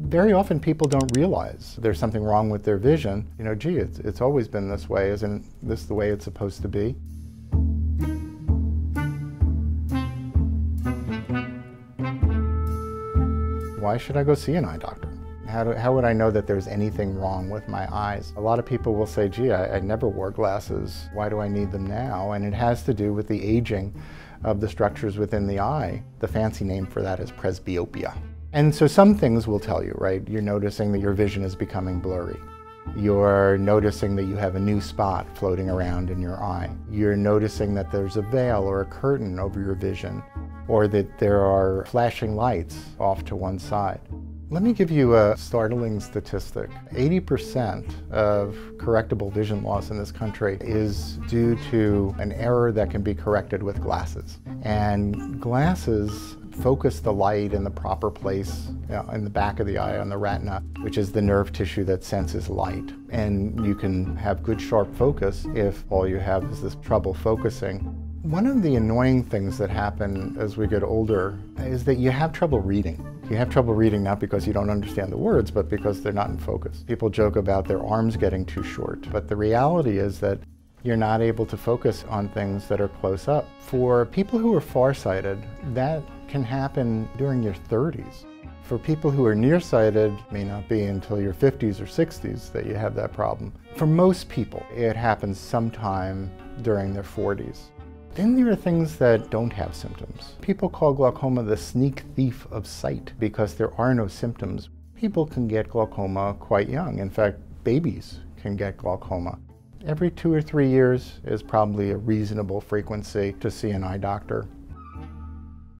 Very often people don't realize there's something wrong with their vision. You know, gee, it's, it's always been this way. Isn't this the way it's supposed to be? Why should I go see an eye doctor? How, do, how would I know that there's anything wrong with my eyes? A lot of people will say, gee, I, I never wore glasses. Why do I need them now? And it has to do with the aging of the structures within the eye. The fancy name for that is presbyopia. And so some things will tell you, right? You're noticing that your vision is becoming blurry. You're noticing that you have a new spot floating around in your eye. You're noticing that there's a veil or a curtain over your vision, or that there are flashing lights off to one side. Let me give you a startling statistic. 80% of correctable vision loss in this country is due to an error that can be corrected with glasses. And glasses focus the light in the proper place you know, in the back of the eye on the retina, which is the nerve tissue that senses light. And you can have good sharp focus if all you have is this trouble focusing. One of the annoying things that happen as we get older is that you have trouble reading. You have trouble reading not because you don't understand the words, but because they're not in focus. People joke about their arms getting too short, but the reality is that you're not able to focus on things that are close up. For people who are farsighted, that can happen during your 30s. For people who are nearsighted, it may not be until your 50s or 60s that you have that problem. For most people, it happens sometime during their 40s. Then there are things that don't have symptoms. People call glaucoma the sneak thief of sight because there are no symptoms. People can get glaucoma quite young. In fact, babies can get glaucoma. Every two or three years is probably a reasonable frequency to see an eye doctor.